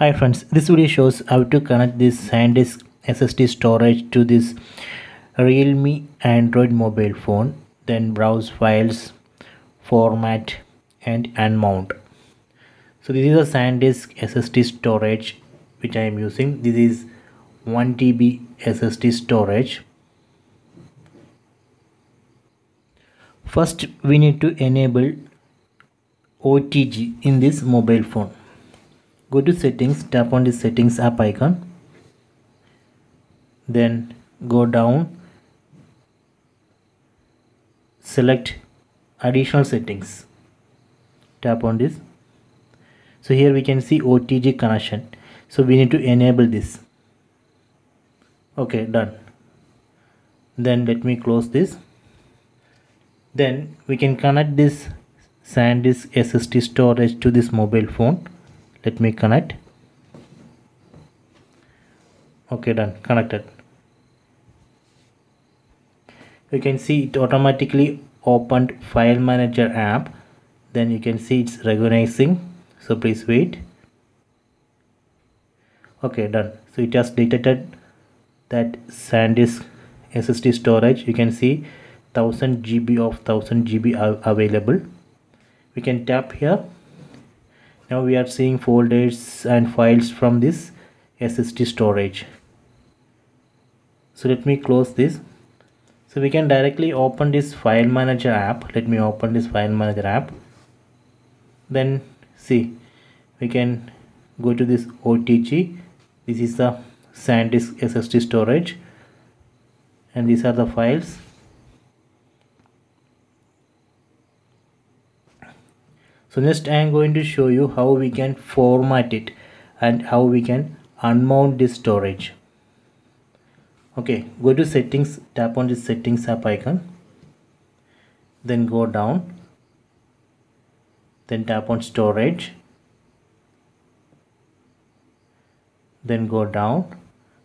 Hi friends, this video shows how to connect this SanDisk SSD storage to this Realme Android mobile phone, then browse files, format and unmount. So this is a SanDisk SSD storage which I am using. This is 1 TB SSD storage. First we need to enable OTG in this mobile phone go to settings tap on the settings app icon. Then go down select additional settings. Tap on this. So here we can see OTG connection. So we need to enable this. Okay done. Then let me close this. Then we can connect this SanDisk SSD storage to this mobile phone let me connect. Okay done. Connected. You can see it automatically opened file manager app. Then you can see it's recognizing. So please wait. Okay done. So it has detected that SanDisk SSD storage. You can see 1000 GB of 1000 GB available. We can tap here now we are seeing folders and files from this SSD storage. So let me close this. So we can directly open this file manager app. Let me open this file manager app. Then see we can go to this OTG this is the SanDisk SSD storage. And these are the files so next I am going to show you how we can format it and how we can unmount this storage. Okay go to settings tap on the settings app icon then go down then tap on storage then go down.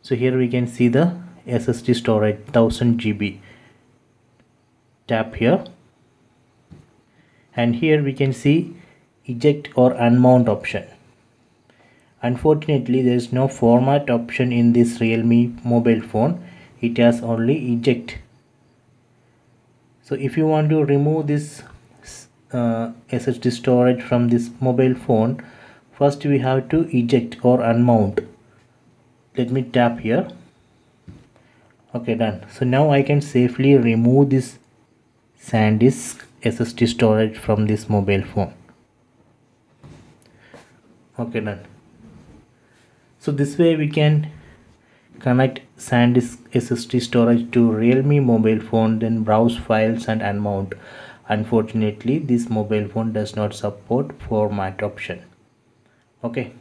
So here we can see the SSD storage 1000 GB tap here and here we can see eject or unmount option. Unfortunately there is no format option in this realme mobile phone. It has only eject. So if you want to remove this uh, SSD storage from this mobile phone first we have to eject or unmount. Let me tap here. Okay done. So now I can safely remove this SanDisk SSD storage from this mobile phone. Okay done. So this way we can connect SanDisk SSD storage to Realme mobile phone then browse files and unmount. Unfortunately this mobile phone does not support format option. Okay